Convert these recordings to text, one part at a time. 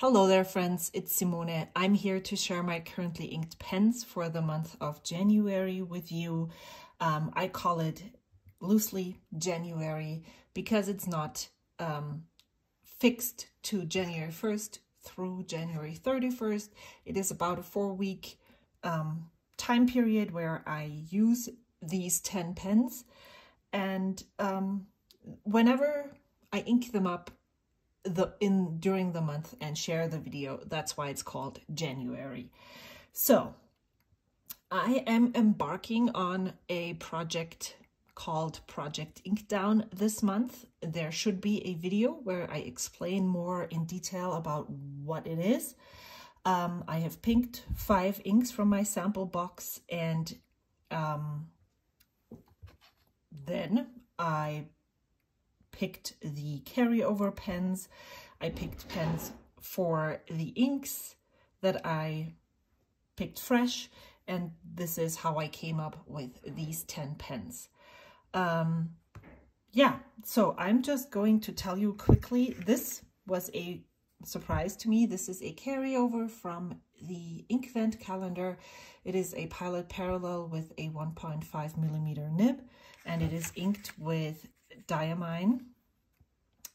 Hello there friends, it's Simone. I'm here to share my currently inked pens for the month of January with you. Um, I call it loosely January because it's not um, fixed to January 1st through January 31st. It is about a four week um, time period where I use these 10 pens and um, whenever I ink them up the in during the month and share the video. That's why it's called January. So I am embarking on a project called Project Inkdown this month. There should be a video where I explain more in detail about what it is. Um, I have pinked five inks from my sample box and um, then I picked the carryover pens. I picked pens for the inks that I picked fresh. And this is how I came up with these 10 pens. Um, yeah, so I'm just going to tell you quickly. This was a surprise to me. This is a carryover from the Inkvent calendar. It is a Pilot Parallel with a 1.5 millimeter nib, and it is inked with Diamine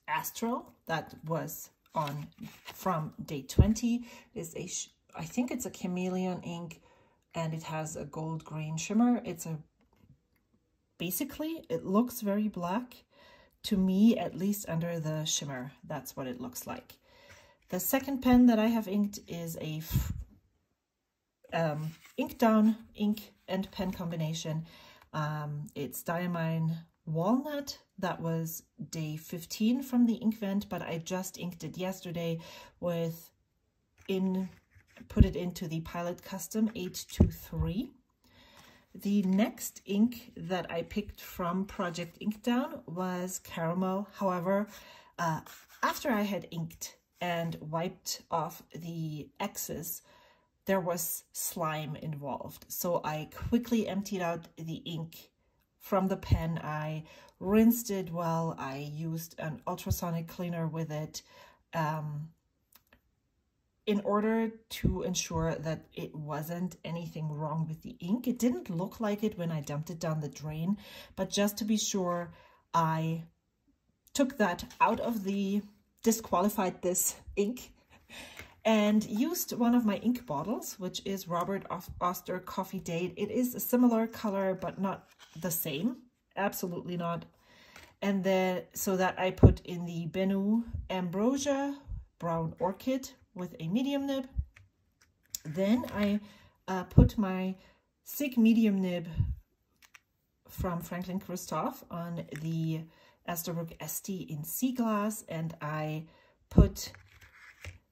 Astral that was on from day 20 is a I think it's a chameleon ink and it has a gold green shimmer. It's a basically it looks very black. To me at least under the shimmer that's what it looks like. The second pen that I have inked is a um, Inkdown ink and pen combination. Um, it's diamine walnut that was day 15 from the Inkvent, but I just inked it yesterday with in put it into the Pilot Custom 823. The next ink that I picked from Project Inkdown was Caramel. However, uh, after I had inked and wiped off the excess, there was slime involved. So I quickly emptied out the ink from the pen. I rinsed it well. I used an ultrasonic cleaner with it um, in order to ensure that it wasn't anything wrong with the ink. It didn't look like it when I dumped it down the drain, but just to be sure, I took that out of the, disqualified this ink and used one of my ink bottles, which is Robert Oster Coffee Date. It is a similar color, but not the same. Absolutely not. And then, so that I put in the Benu Ambrosia Brown Orchid with a medium nib. Then I uh, put my SIG medium nib from Franklin Christoph on the Esterbrook Estie in sea glass, and I put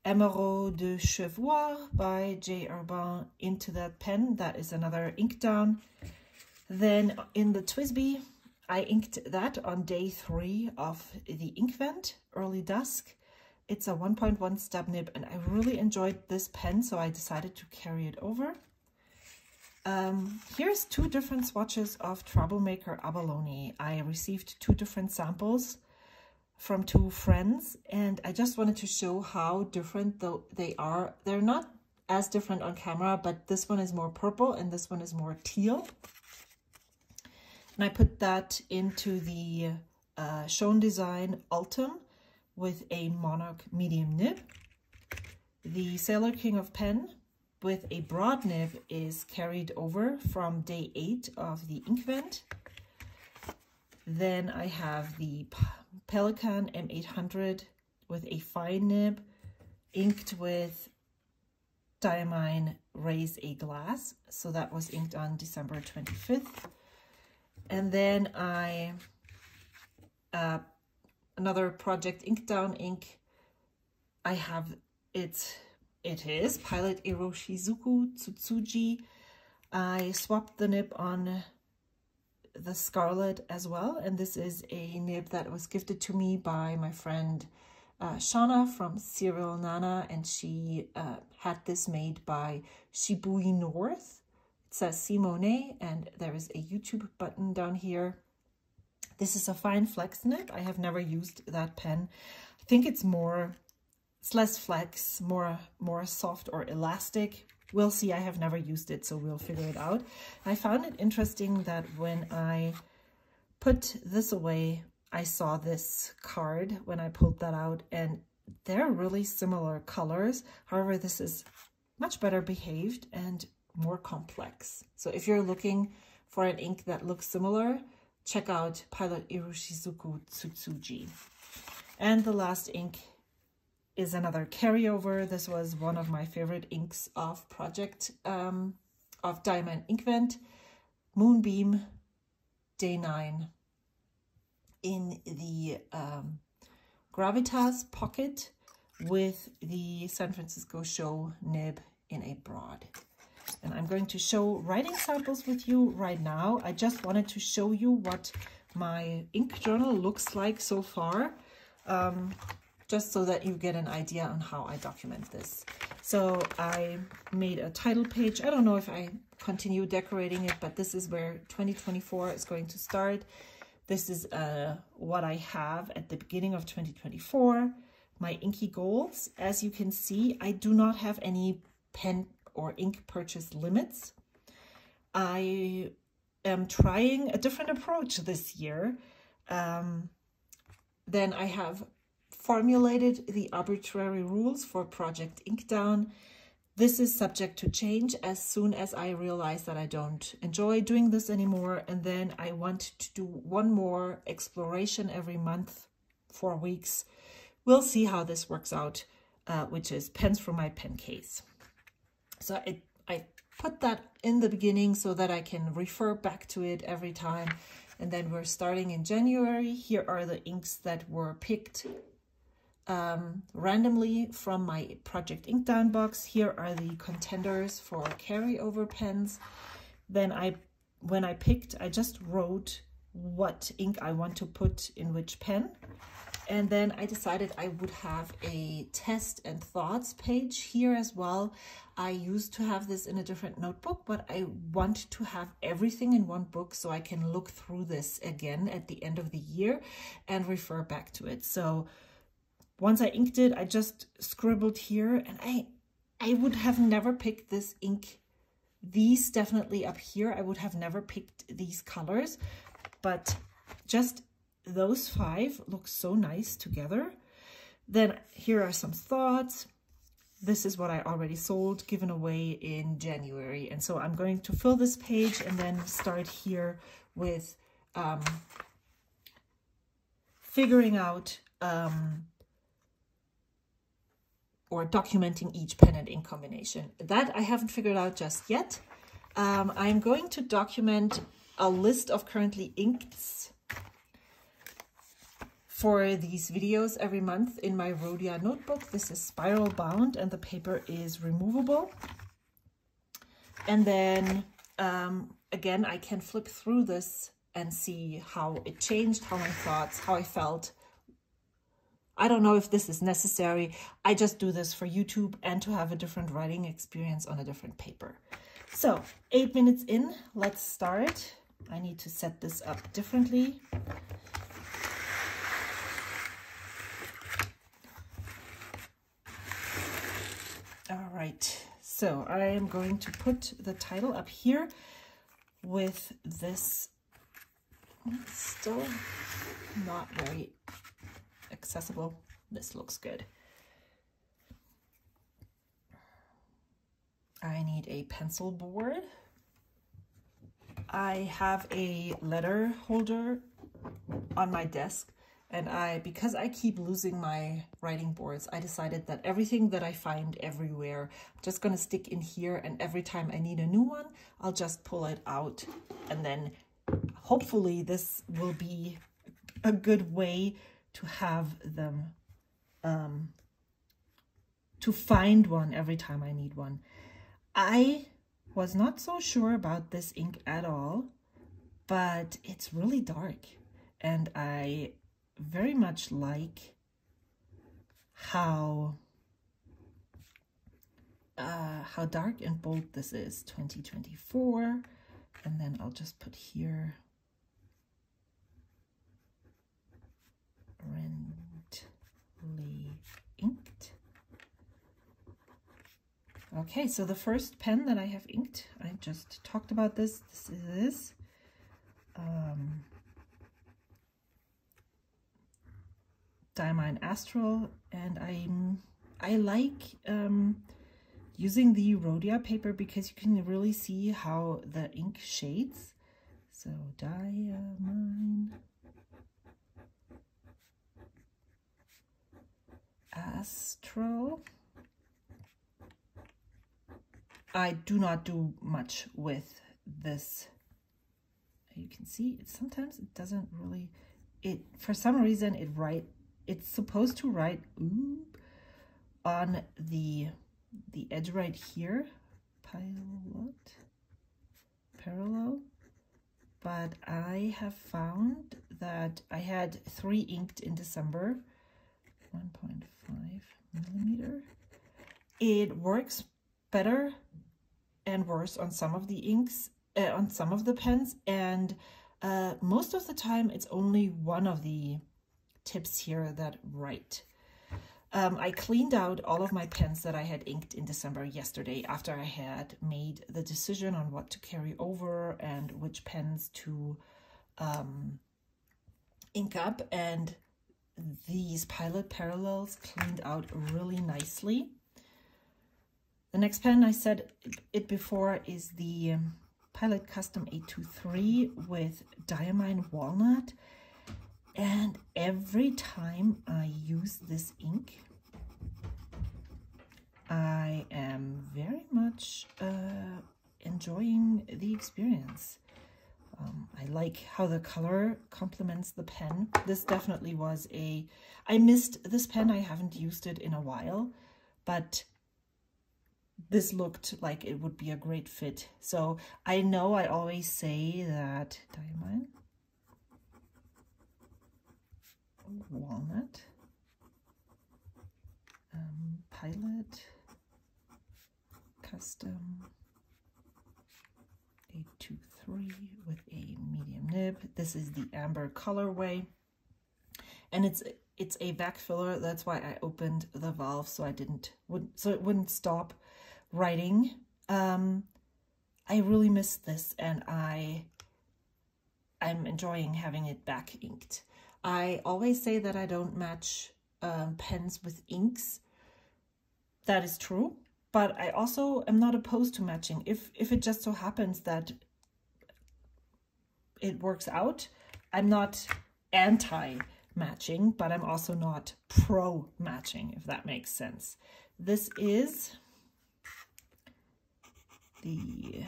Emeraude de Chivor by J. Herbin into that pen. That is another ink down. Then in the TWSBI, I inked that on day three of the Inkvent, early dusk. It's a 1.1 stub nib and I really enjoyed this pen, so I decided to carry it over. Um, here's two different swatches of Troublemaker Abalone. I received two different samples from two friends and I just wanted to show how different though they are. They're not as different on camera, but this one is more purple and this one is more teal. And I put that into the uh, Schon Design Ultim with a Monarch medium nib. The Sailor King of Pen with a broad nib is carried over from day 8 of the Inkvent. Then I have the Pelikan M800 with a fine nib, inked with Diamine Raise a Glass. So that was inked on December 25th. And then I, uh, another project Inkdown ink. I have it, it is Pilot Iroshizuku Tsutsuji. I swapped the nib on the Scarlet as well. And this is a nib that was gifted to me by my friend uh, Shauna from Serial Nana. And she uh, had this made by Shibui North. It says Simone and there is a YouTube button down here. This is a fine flex nib. I have never used that pen. I think it's more it's less flex, more, more soft or elastic. We'll see. I have never used it, so we'll figure it out. I found it interesting that when I put this away, I saw this card when I pulled that out, and they're really similar colors. However, this is much better behaved and more complex. So if you're looking for an ink that looks similar, check out Pilot Iroshizuku Tsutsuji. And the last ink is another carryover. This was one of my favorite inks of project um, of Diamine Inkvent, Moonbeam Day 9 in the um, Gravitas pocket with the San Francisco show nib in a broad. And I'm going to show writing samples with you right now. I just wanted to show you what my ink journal looks like so far. Um, just so that you get an idea on how I document this. So I made a title page. I don't know if I continue decorating it, but this is where 2024 is going to start. This is uh, what I have at the beginning of 2024. My inky goals. As you can see, I do not have any pen or ink purchase limits. I am trying a different approach this year. Um, then I have formulated the arbitrary rules for Project Inkdown. This is subject to change as soon as I realize that I don't enjoy doing this anymore. And then I want to do one more exploration every month, four weeks. We'll see how this works out, uh, which is pens from my pen case. So I, I put that in the beginning so that I can refer back to it every time. And then we're starting in January. Here are the inks that were picked um, randomly from my Project Inkdown box. Here are the contenders for carryover pens. Then I, when I picked, I just wrote what ink I want to put in which pen. And then I decided I would have a test and thoughts page here as well. I used to have this in a different notebook, but I want to have everything in one book so I can look through this again at the end of the year and refer back to it. So once I inked it, I just scribbled here and I, I would have never picked this ink. These definitely up here, I would have never picked these colors, but just those five look so nice together. Then here are some thoughts. This is what I already sold, given away in January. And so I'm going to fill this page and then start here with um, figuring out um, or documenting each pen and ink combination. That I haven't figured out just yet. Um, I'm going to document a list of currently inks for these videos every month in my Rhodia notebook. This is spiral bound and the paper is removable. And then um, again, I can flip through this and see how it changed, how my thoughts, how I felt, I don't know if this is necessary. I just do this for YouTube and to have a different writing experience on a different paper. So eight minutes in, let's start. I need to set this up differently. All right, so I am going to put the title up here with this still not very accessible. This looks good. I need a pencil board. I have a letter holder on my desk and I, because I keep losing my writing boards, I decided that everything that I find everywhere, I'm just gonna stick in here and every time I need a new one, I'll just pull it out and then hopefully this will be a good way to have them, um, to find one every time I need one. I was not so sure about this ink at all, but it's really dark and I very much like how uh, how dark and bold this is 2024 and then I'll just put here Rently inked. Okay, so the first pen that I have inked, I just talked about this. This is um, Diamine Astral, and I'm I like um, using the Rhodia paper because you can really see how the ink shades. So Diamine Astral. I do not do much with this. You can see it sometimes it doesn't really it for some reason it write it's supposed to write ooh on the the edge right here. Pilot parallel. But I have found that I had three inked in December 1.5 millimeter. It works better and worse on some of the inks, uh, on some of the pens, and uh, most of the time it's only one of the tips here that write. Um, I cleaned out all of my pens that I had inked in December yesterday after I had made the decision on what to carry over and which pens to um, ink up and these Pilot Parallels cleaned out really nicely. The next pen, I said it before, is the um, Pilot Custom 823 with Diamine Walnut. And every time I use this ink, I am very much uh, enjoying the experience. Um, I like how the color complements the pen. This definitely was a... I missed this pen. I haven't used it in a while, but this looked like it would be a great fit. So I know I always say that Diamine, walnut, um, pilot, custom, 823 with a medium nib. This is the amber colorway. And it's it's a back filler. That's why I opened the valve so I didn't would so it wouldn't stop writing. Um, I really miss this and I I'm enjoying having it back inked. I always say that I don't match um, pens with inks. That is true, but I also am not opposed to matching. If, if it just so happens that it works out, I'm not anti-matching, but I'm also not pro-matching, if that makes sense. This is the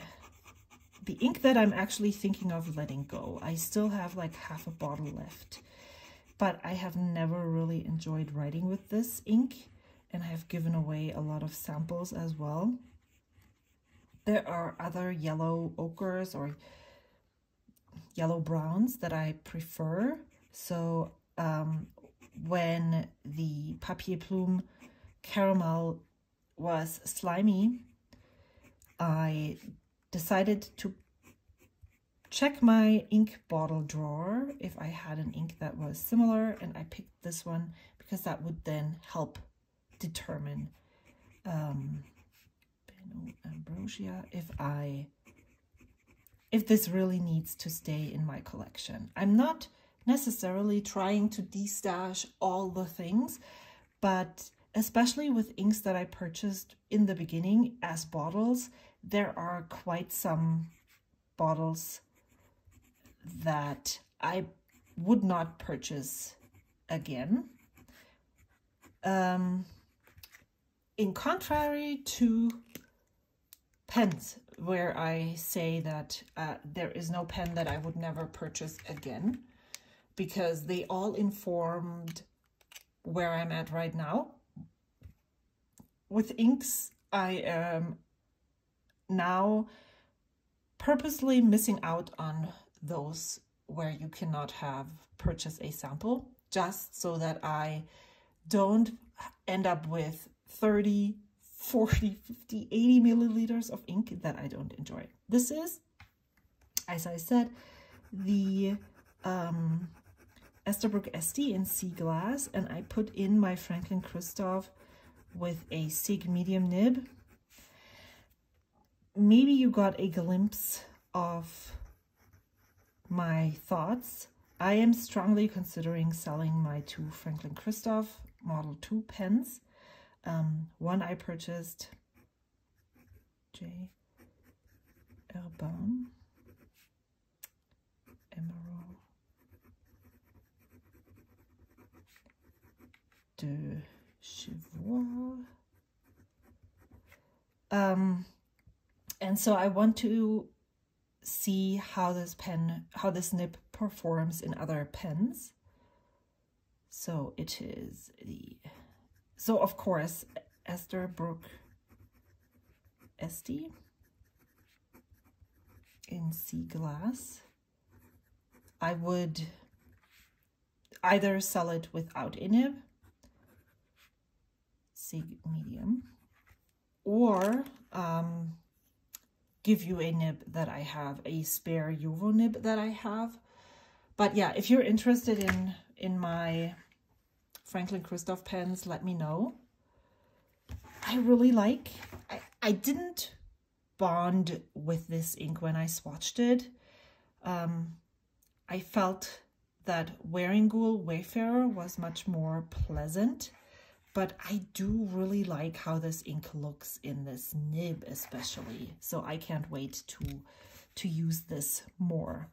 the ink that I'm actually thinking of letting go. I still have like half a bottle left, but I have never really enjoyed writing with this ink and I have given away a lot of samples as well. There are other yellow ochres or yellow browns that I prefer. So um, when the Papier Plume caramel was slimy, I decided to check my ink bottle drawer if I had an ink that was similar and I picked this one because that would then help determine um, Ambrosia if I if this really needs to stay in my collection. I'm not necessarily trying to destash all the things, but especially with inks that I purchased in the beginning as bottles, there are quite some bottles that I would not purchase again. Um, in contrary to pens, where I say that uh, there is no pen that I would never purchase again, because they all informed where I'm at right now. With inks, I am now purposely missing out on those where you cannot have purchase a sample just so that I don't end up with 30, 40, 50, 80 milliliters of ink that I don't enjoy. This is, as I said, the um, Esterbrook Estie in sea glass and I put in my Franklin Christoph with a SIG medium nib maybe you got a glimpse of my thoughts. I am strongly considering selling my two Franklin Christoph Model 2 pens. Um, one I purchased, J. Herbin, Emerald de Chevois. Um, and so I want to see how this pen, how this nib performs in other pens. So it is the, so of course, Esther Esterbrook Estie in sea glass. I would either sell it without a medium, or um, give you a nib that I have, a spare JoWo nib that I have. But yeah, if you're interested in, in my Franklin Christoph pens, let me know. I really like, I, I didn't bond with this ink when I swatched it. Um, I felt that Wearingeul Wayfarer was much more pleasant but I do really like how this ink looks in this nib especially. So I can't wait to, to use this more.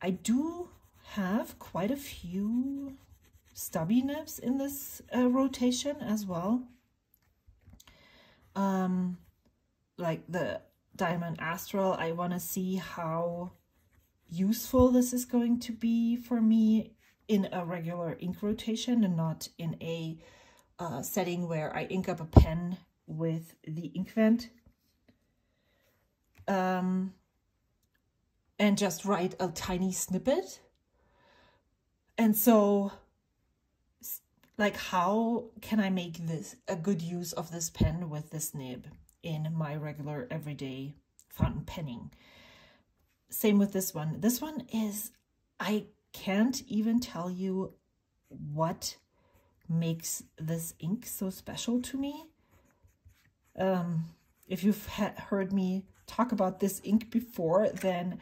I do have quite a few stubby nibs in this uh, rotation as well. Um, like the Diamine Astral, I want to see how useful this is going to be for me in a regular ink rotation and not in a uh, setting where I ink up a pen with the ink vent. Um, and just write a tiny snippet. And so, like, how can I make this a good use of this pen with this nib in my regular everyday fountain penning? Same with this one. This one is, I can't even tell you what makes this ink so special to me. Um, if you've heard me talk about this ink before, then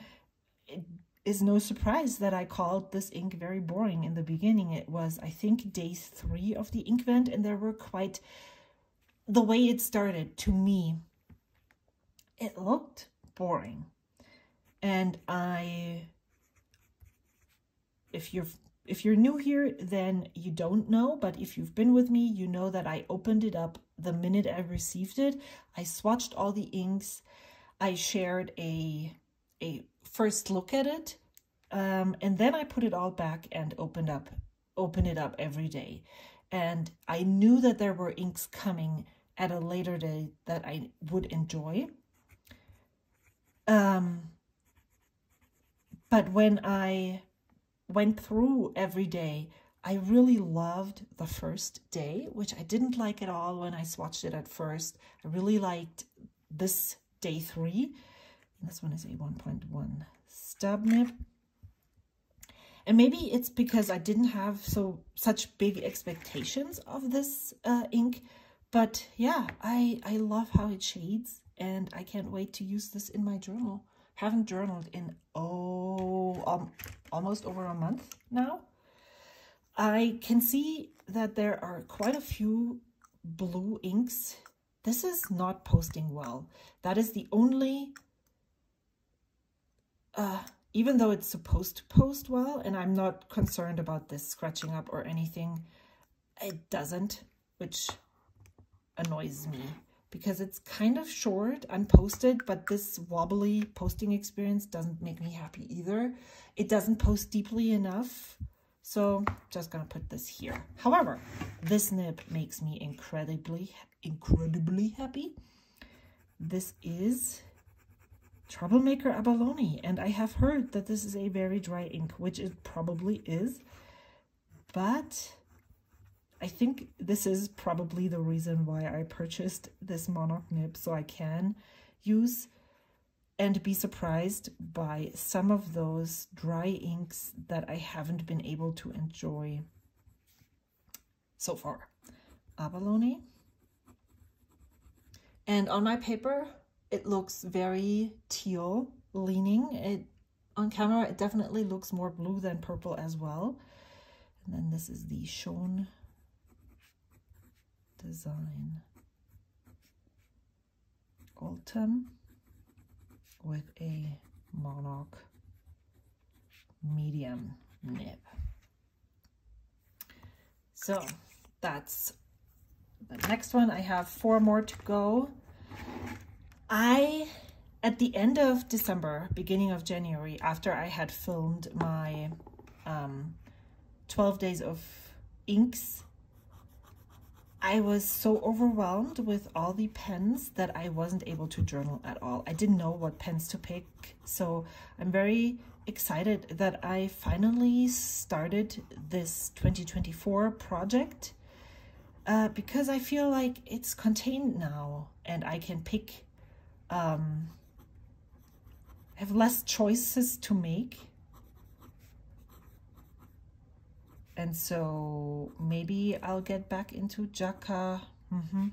it is no surprise that I called this ink very boring in the beginning. It was, I think, day three of the ink vent, and there were quite, the way it started to me, it looked boring. And I, if you've if you're new here, then you don't know, but if you've been with me, you know that I opened it up the minute I received it. I swatched all the inks. I shared a, a first look at it, um, and then I put it all back and opened up, open it up every day. And I knew that there were inks coming at a later day that I would enjoy. Um, but when I went through every day. I really loved the first day, which I didn't like at all when I swatched it at first. I really liked this day three. And this one is a 1.1 stub nib. And maybe it's because I didn't have so such big expectations of this uh, ink. But yeah, I, I love how it shades and I can't wait to use this in my journal haven't journaled in, oh, um, almost over a month now. I can see that there are quite a few blue inks. This is not posting well. That is the only, uh, even though it's supposed to post well, and I'm not concerned about this scratching up or anything, it doesn't, which annoys me because it's kind of short, unposted, but this wobbly posting experience doesn't make me happy either. It doesn't post deeply enough, so just gonna put this here. However, this nib makes me incredibly, incredibly happy. This is Troublemaker Abalone, and I have heard that this is a very dry ink, which it probably is, but I think this is probably the reason why I purchased this Monarch nib so I can use and be surprised by some of those dry inks that I haven't been able to enjoy so far. Abalone. And on my paper, it looks very teal leaning. It On camera, it definitely looks more blue than purple as well. And then this is the Schon design. Autumn with a monarch medium nib. So that's the next one. I have four more to go. I, at the end of December, beginning of January, after I had filmed my um, 12 days of inks, I was so overwhelmed with all the pens that I wasn't able to journal at all. I didn't know what pens to pick. So I'm very excited that I finally started this 2024 project uh, because I feel like it's contained now and I can pick, um, have less choices to make. And so maybe I'll get back into Jacka. Mm -hmm.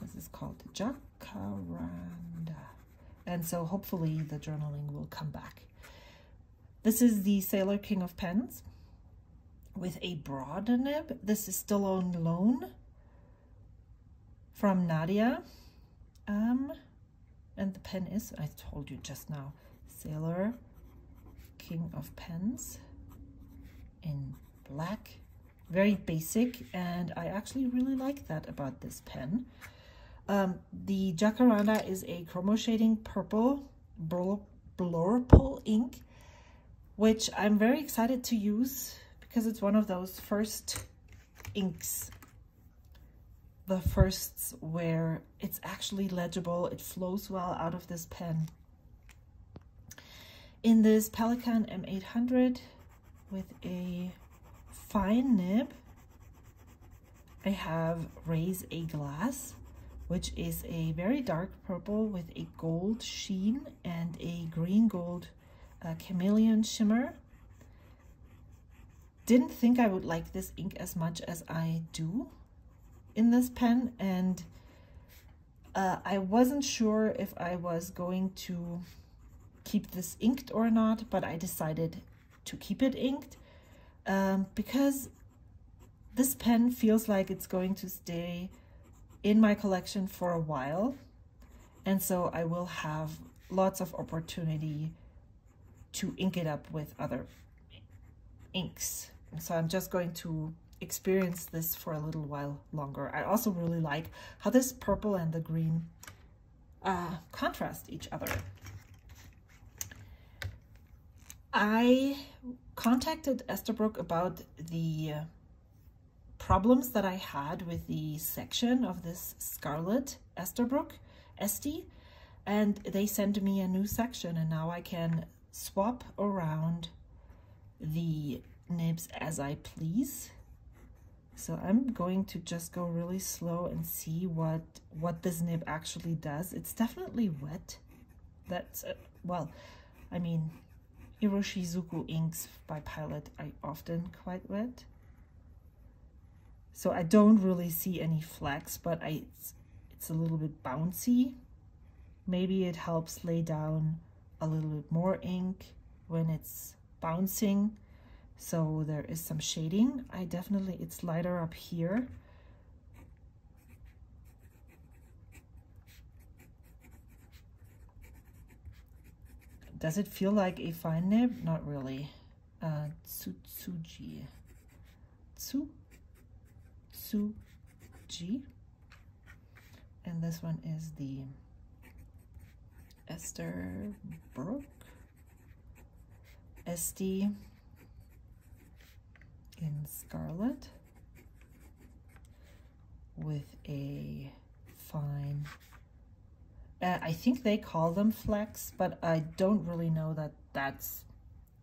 This is called Jacaranda. And so hopefully the journaling will come back. This is the Sailor King of Pens with a broad nib. This is still on loan from Nadia. Um, and the pen is, I told you just now, Sailor King of Pens in black. Very basic, and I actually really like that about this pen. Um, the Jacaranda is a chromo shading purple blur blurple ink, which I'm very excited to use because it's one of those first inks the firsts where it's actually legible it flows well out of this pen in this Pelikan M800 with a fine nib. I have Raise a Glass which is a very dark purple with a gold sheen and a green gold uh, chameleon shimmer. Didn't think I would like this ink as much as I do in this pen and uh, I wasn't sure if I was going to keep this inked or not, but I decided to keep it inked um, because this pen feels like it's going to stay in my collection for a while. And so I will have lots of opportunity to ink it up with other inks. So I'm just going to experience this for a little while longer. I also really like how this purple and the green uh, contrast each other. I contacted Esterbrook about the uh, problems that I had with the section of this Scarlet Esterbrook Estie, and they sent me a new section and now I can swap around the nibs as I please. So I'm going to just go really slow and see what, what this nib actually does. It's definitely wet. That's, uh, well, I mean, Iroshizuku inks by Pilot I often quite wet. So I don't really see any flecks, but I, it's, it's a little bit bouncy. Maybe it helps lay down a little bit more ink when it's bouncing so there is some shading. I definitely, it's lighter up here. Does it feel like a fine nib? Not really. Uh, Tsutsuji. Tsu? Tsuji. And this one is the Esther Brook. Estie in Scarlet with a fine, uh, I think they call them flex, but I don't really know that that's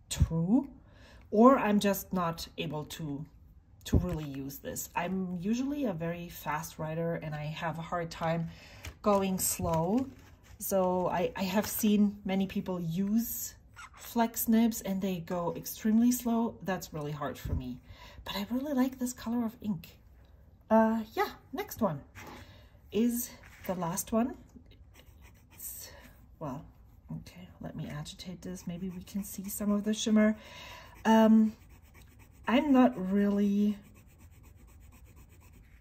true, or I'm just not able to to really use this. I'm usually a very fast writer and I have a hard time going slow. So I, I have seen many people use flex nibs and they go extremely slow. That's really hard for me but I really like this color of ink. Uh, yeah, next one is the last one. Well, okay, let me agitate this. Maybe we can see some of the shimmer. Um, I'm not really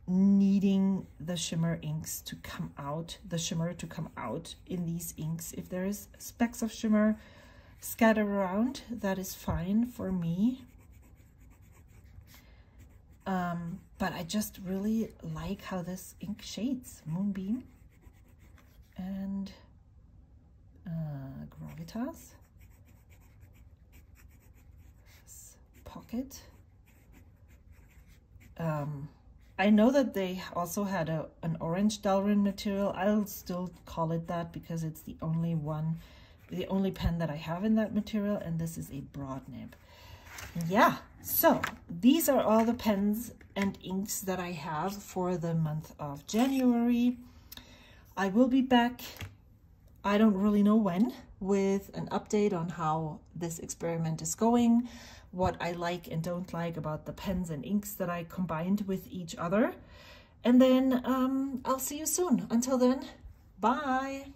needing the shimmer inks to come out, the shimmer to come out in these inks. If there is specks of shimmer scattered around, that is fine for me. Um, but I just really like how this ink shades. Moonbeam and uh, Gravitas. Pocket. Um, I know that they also had a, an orange Delrin material. I'll still call it that because it's the only one, the only pen that I have in that material, and this is a broad nib. Yeah, so these are all the pens and inks that I have for the month of January. I will be back, I don't really know when, with an update on how this experiment is going what I like and don't like about the pens and inks that I combined with each other. And then um, I'll see you soon. Until then, bye.